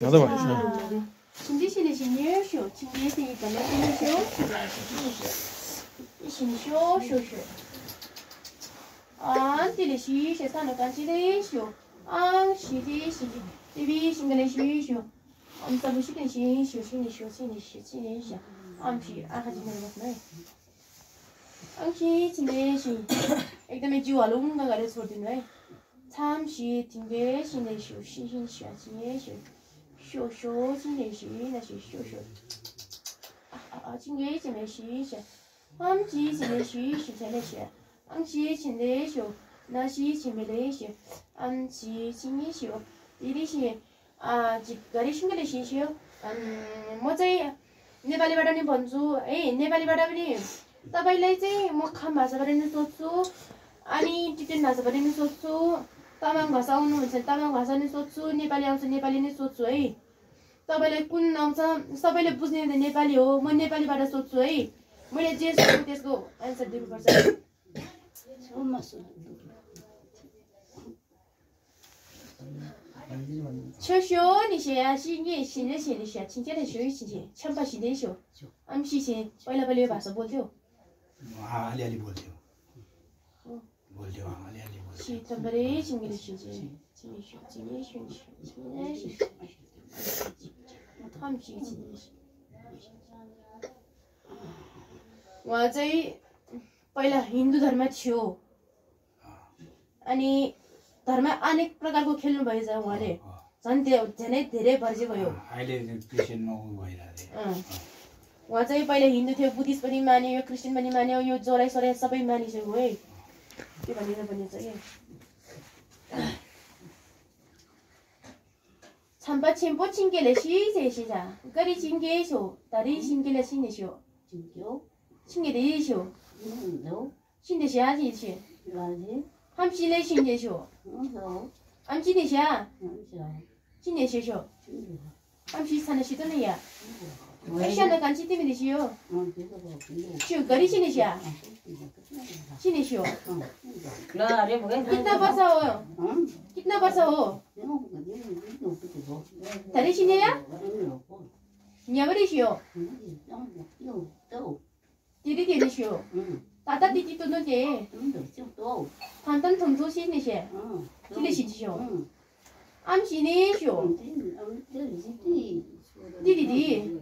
나도 맛있어. 신지신의 신예쇼, 신예신이 전에 신쇼, 신쇼, 쇼쇼. 안 딜의 시시 산의 간지의 쇼, 안 시디 시디, 디비 신간의 시쇼. 엄사부 시간 신쇼, 신쇼, 신쇼, 신쇼. 암시 아하지는 것네. 암시 진의 신. एकदमै जिउहरू उङ्ग गरेर छोडिदिनु है छाम सि तिङ्गे सिने सिउ सि सिन सिया चिने सिउ सिउ सिउ चिने सि न सि सिउ सिउ आ चिङ्गे चिने सि सिया आम चि चिने सि सि चिने सिया आं चि चिने सिउ न सि चिमेले सिउ आम चि चिने सिउ दिदी सि झिक्करी सिङ्गले सि सिउ म चाहिँ नेपालीबाट नि भन्छु है नेपालीबाट पनि तपाईँलाई चाहिँ म खाम भाषाबाट नि सोध्छु तामाङ भाषा आउनुहुन्छ भने तामाङ भाषा नै सोध्छु नेपाली आउँछ नेपाली नै सोध्छु है तपाईँलाई कुन आउँछ सबैले बुझ्ने त नेपाली हो म नेपालीबाट सोध्छु है मैले जे सोध्छु त्यसको एन्सर दिनुपर्छ नि पहिला पहिला यो भाषा बोल्थ्यो अलिअलि बोल्थ्यो बोल्थ्यो अलिअलि उहाँ चाहिँ पहिला हिन्दू धर्म थियो अनि धर्म अनेक प्रकारको खेल्नु भएछ उहाँले झन् त्यो झनै धेरै वर्ष भयो। उहाँ चाहिँ पहिला हिन्दू थियो बुद्धिस्ट पनि मान्यो क्रिस्चियन पनि मान्यो यो सोराइ सबै मानिसक्यो है 这个你那不你这样。参亲不亲给了谁谁谁啥？个里亲给少，哪里亲给了亲的少？亲少，亲给的少。嗯，no。亲的啥子去？啥子？俺亲的亲的少。嗯，no。俺亲的啥？俺亲。亲的少少。俺亲参的谁多呢呀？嗯。 액션을 같이 뛰면 되시오. 지금 거리 신으시야. 신으시오. 나 아래 뭐가 기타 봐서. 기타 봐서. 다리 신이야? 녀버리시오. 디디 되시오. 다다 디디 또 너게. 단단 점소 신으시. 신으시지요. 암 신으시오. 디디디.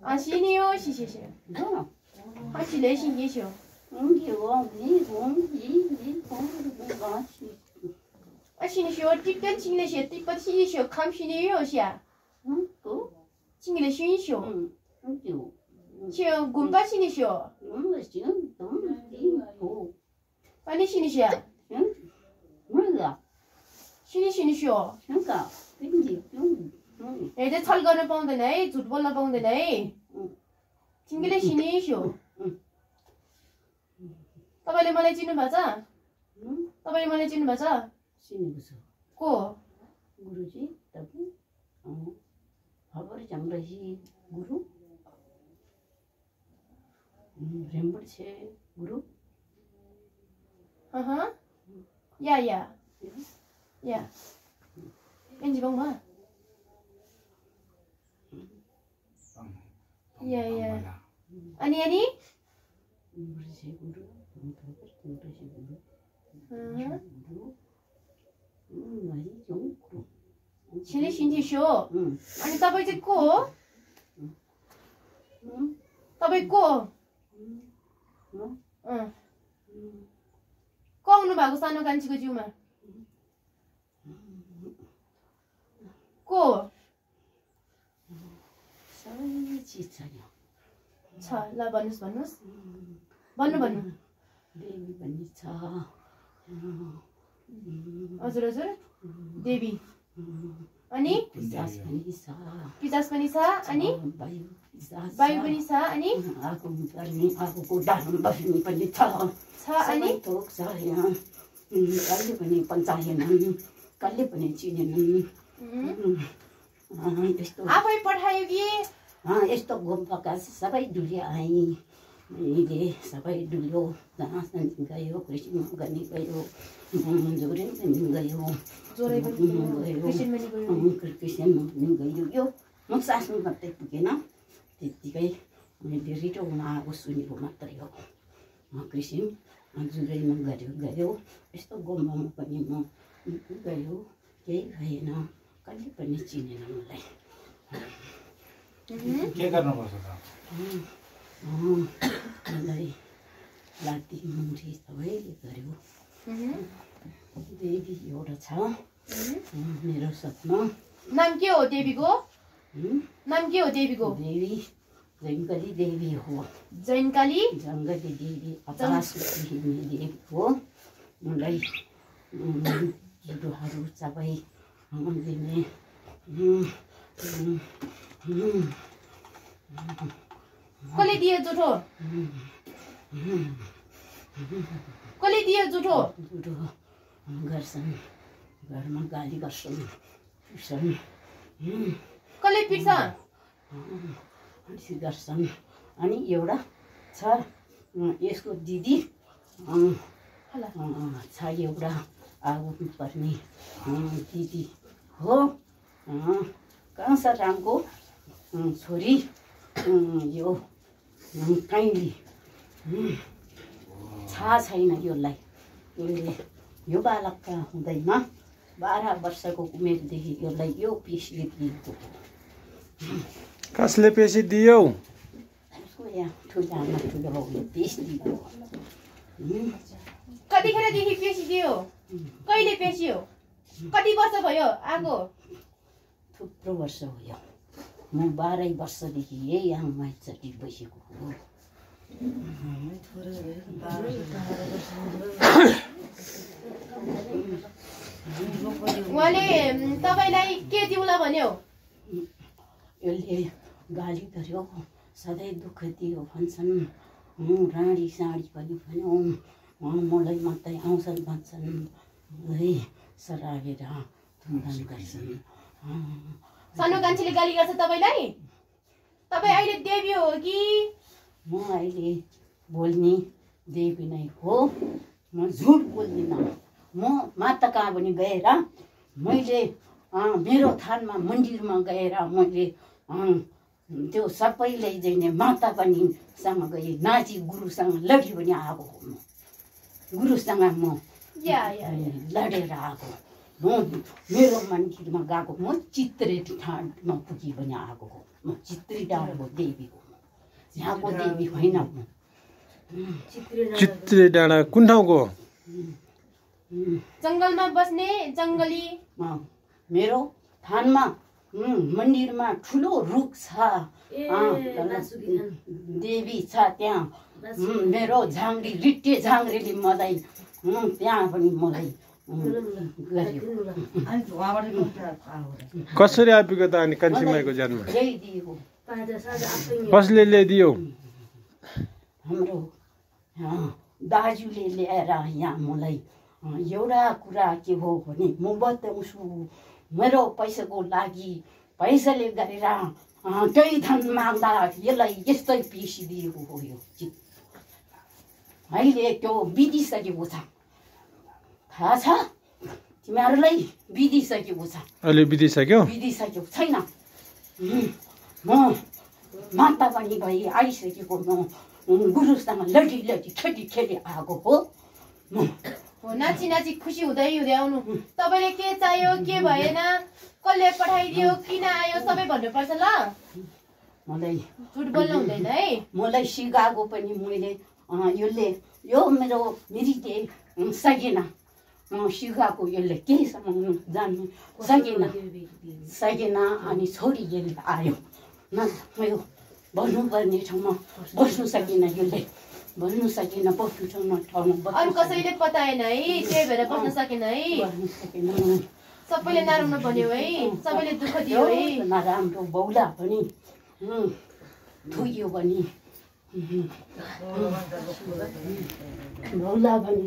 거 아 신이요 시시시 하시 내 신이쇼 아 신이쇼 뒷전 칭글레샤 뒷밭 신이쇼 감 신이요샤 칭글레 신이쇼 시어 군바 신이쇼 빨리 신이샤 신이 신이쇼 ए छल गर्न पाउँदैन है झुट बोल्न पाउँदैन है तिमीले सिनेस्यो तपाईँले मलाई चिन्नु भएको छ तपाईँले मलाई चिन्नु भएको छ चिनेको छु को गुरुजी तपाईँ खबर गुरु रेम्बड छे गुरु या या या एन्जी बंग गुरु छे गुरु खबर गुरु छे गुरु अहँ, गुरु भाइ जाउँ गुरु छिनै सिन्थिस्यो अँ, अनि तपाईँ चाहिँ को हो? तपाईँ को हो? को आउनु भएको सानो कान्छीको जिउमा? को हो? चिज छ यहाँ छ ल भन्नुहोस् भन्नुहोस्। भन्नु भन्नु। देवी भन्ने छ। हजुर हजुर। देवी। अनि? पिसास पनि छ। पिजास पनि छ अनि? वायु पनि छ अनि? आगो पर्ने आगोको डाँडो बस्ने पनि छ। छ अनि? थोक छ यहाँ। कहिले पनि पञ्चाएनन् कहिले पनि चिनेनन्। आफै पठायो कि? यस्तो गोम्पाका सबै डुल्यो आएँ मैले सबै डुल्यो जहाँ पनि गयो कृष्ण पनि गयो जोरे पनि गयो जोरै पनि गयो क्रिस्चियन यो म सासु मात्रै पुगेन त्यत्तिकै मैले रिटाउन आएको सुनेको मात्रै हो। कृष्ण जुरैमा गऱ्यो गयो। यस्तो गोम्बामा पनि म गयो। केही भएन। कहिले पनि चिनेन मलाई। के गर्नुपर्छ त? लाती मुन्डी सबैले गर्यो। उम्, देवी एउटा छ। अँ, मेरो सपना। नाम के हो देवीको? नाम के हो देवीको? देवी जङ्गली देवी हो। जैनकाली जङ्गली देवी हिँड्ने देवी हो। मलाई अँ, जुडोहरू सबै दिने कसले दियो जुठो? कसले दियो जुठो? जुडो गर्छन्। घरमा गाली गर्छन्। पिट्छन्। कसले पिट्छ गर्छन्। अनि एउटा छ यसको दिदी छ एउटा आगो पर्ने दिदी हो। अँ, काँसारामको अँ, छोरी यो अँ, थाहा छैन यसलाई यसले यो बालकका हुँदैमा बाह्र वर्षको उमेरदेखि यसलाई यो पिसले दिएको हो कसले पेसी दियौ उसको यहाँ ठुलामा ठुलो हो यो पिस हो कतिखेरदेखि पेसिदियो कहिले पेसियो कति वर्ष भयो आएको थुप्रो वर्ष भयो म बाह्रै वर्षदेखि यही आमामा चटी बसेको हो। उहाँले तपाईँलाई के दिउला भन्यो? यसले गाली गर्यो। सधैँ दुःख दियो भन्छन्। राँडी साँडी पनि भन्यो। मलाई मात्रै आउँछन् भन्छन्। है सरागेर धुमधाम गर्छन्। सानो कान्छीले गाली गर्छ तपाईँलाई? तपाईँ अहिले देवी हो कि? म अहिले बोल्ने देवी नै हो। म झुट बोल्दिनँ। म माता कहाँ पनि गएर मैले मेरो थानमा मन्दिरमा गएर मैले त्यो सबैले चाहिँ माता पनि सँग गएँ नाची गुरुसँग लडी पनि आएको हो म। गुरुसँग म लडेर आएको म मेरो मन्दिरमा गएको म चित्रे ठाउँमा पुगी पनि आएको हो म चित्री डाँडाको देवी हो यहाँको देवी होइन म चित्रे डाँडा कुन ठाउँको जङ्गलमा बस्ने जङ्गली मेरो थानमा मन्दिरमा ठुलो रुख छ देवी छ त्यहाँ मेरो झाङ्री रिट्टे झाङ्रीले मलाई त्यहाँ पनि मलाई कसरी आइपुग्यो त अनि कान्छीमाईको जन्म? कसले ल्याइदियो? हाम्रो दाजुले ल्याएर यहाँ मलाई एउटा कुरा के हो भने म बताउँछु। मेरो पैसाको लागि पैसाले गरेर केही धन माग्दा यसलाई यस्तै पिसिदिएको हो यो अहिले त्यो बितिसकेको छ। थाहा छ? तिमीहरूलाई बितिसकेको छ। अहिले बितिसक्यो बितिसकेको छैन। म माता पनि भई आइसकेको म गुरुसँग लडी लडी खेली खेली आएको हो। म हो नाची नाची खुसी हुँदै हुँदै आउनु। तपाईँले के चाहियो के भएन कसले पठाइदियो किन आयो सबै भन्नुपर्छ ल। मलाई झुट बोल्नु हुँदैन है। मलाई सिकाएको पनि मैले यसले यो मेरो उम्, सकेन। सिकाएको यसले केहीसम्म जान्नु सकेन। सकेन अनि छोरी यसले आयो। न म यो भन्नुपर्ने ठाउँमा बस्नु सकेन यसले। भन्नु सकेन बस्नु ठाउँमा ठाउँमा अरू कसैले बताएन है? त्यही भएर बस्न सकेन है? सकेन। सबैले नराम्रो भन्यो है? सबैले दुःख दियो है? नराम्रो बौला पनि। थुइयो उम्, बौला पनि